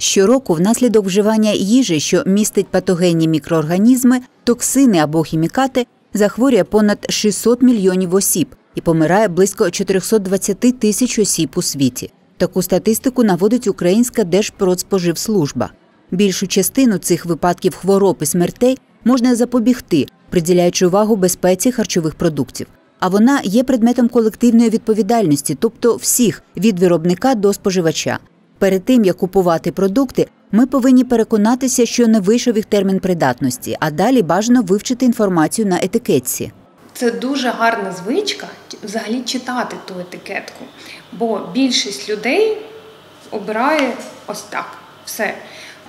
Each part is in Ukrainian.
Щороку внаслідок вживання їжі, що містить патогенні мікроорганізми, токсини або хімікати, захворює понад 600 мільйонів осіб і помирає близько 420 тисяч осіб у світі. Таку статистику наводить Українська Держпродспоживслужба. Більшу частину цих випадків хвороб і смертей можна запобігти, приділяючи увагу безпеці харчових продуктів. А вона є предметом колективної відповідальності, тобто всіх від виробника до споживача. Перед тим як купувати продукти, ми повинні переконатися, що не вийшов їх термін придатності, а далі бажано вивчити інформацію на етикетці. Це дуже гарна звичка взагалі читати ту етикетку, бо більшість людей обирає ось так. Все.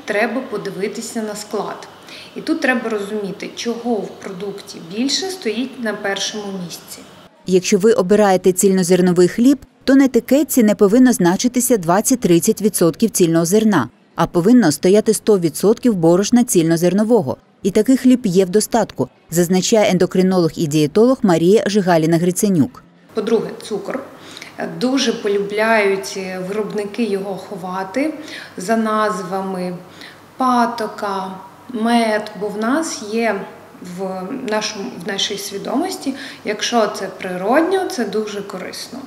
Треба подивитися на склад. І тут треба розуміти, чого в продукті більше стоїть на першому місці. Якщо ви обираєте цільнозерновий хліб, то на етикетці не повинно значитися 20-30% цільного зерна, а повинно стояти 100% борошна цільнозернового. І такий хліб є в достатку, зазначає ендокринолог і дієтолог Марія Жигаліна Гриценюк. По-друге, цукор. Дуже полюбляють виробники його ховати за назвами патока, мед, бо в нас є в нашому, в нашій свідомості, якщо це природньо, це дуже корисно.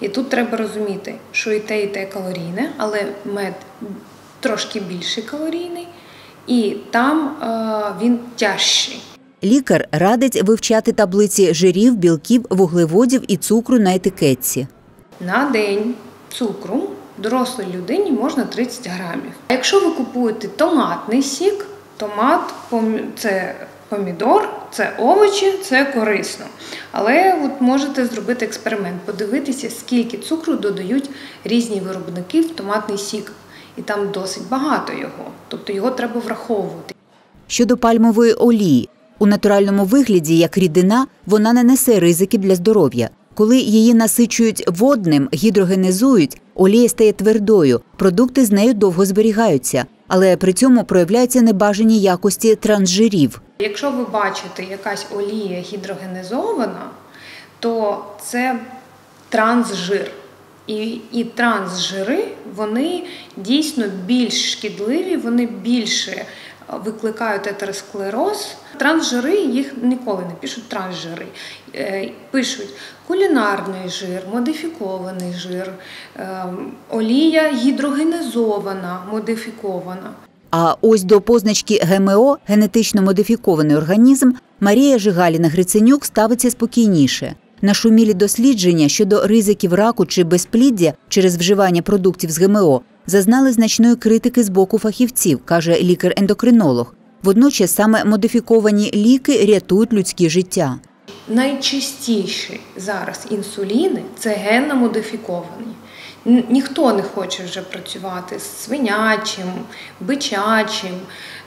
І тут треба розуміти, що і те, і те калорійне, але мед трошки більший калорійний, і там е, він тяжчий. Лікар радить вивчати таблиці жирів, білків, вуглеводів і цукру на етикетці. На день цукру дорослій людині можна 30 грамів. А якщо ви купуєте томатний сік, томат це помідор, це овочі, це корисно. Але от можете зробити експеримент, подивитися, скільки цукру додають різні виробники в томатний сік. І там досить багато його, тобто його треба враховувати. Щодо пальмової олії, у натуральному вигляді, як рідина, вона не несе ризики для здоров'я. Коли її насичують водним, гідрогенізують, олія стає твердою, продукти з нею довго зберігаються, але при цьому проявляються небажані якості трансжирів. Якщо ви бачите якась олія гідрогенізована, то це трансжир. І і трансжири вони дійсно більш шкідливі, вони більше викликають атеросклероз. Трансжири їх ніколи не пишуть трансжири. Е, пишуть кулінарний жир, модифікований жир, е, олія гідрогенізована, модифікована. А ось до позначки ГМО генетично модифікований організм Марія Жигаліна Гриценюк ставиться спокійніше. Нашумілі дослідження щодо ризиків раку чи безпліддя через вживання продуктів з ГМО зазнали значної критики з боку фахівців, каже лікар-ендокринолог. Водночас саме модифіковані ліки рятують людське життя. Найчастіші зараз інсуліни це генно модифіковані. Ніхто не хоче вже працювати з свинячим, бичачим,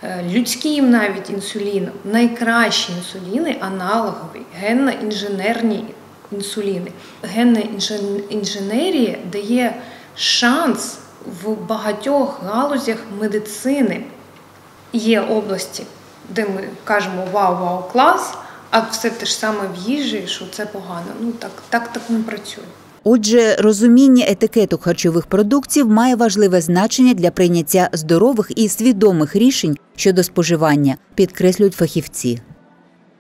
е, людським навіть інсуліном. Найкращі інсуліни аналогові, генно-інженерні інсуліни. Генна інженерія дає шанс в багатьох галузях медицини. Є області, де ми кажемо вау-вау клас, а все те ж саме в їжі, що це погано. Ну так, так, так не працює. Отже, розуміння етикеток харчових продуктів має важливе значення для прийняття здорових і свідомих рішень щодо споживання, підкреслюють фахівці.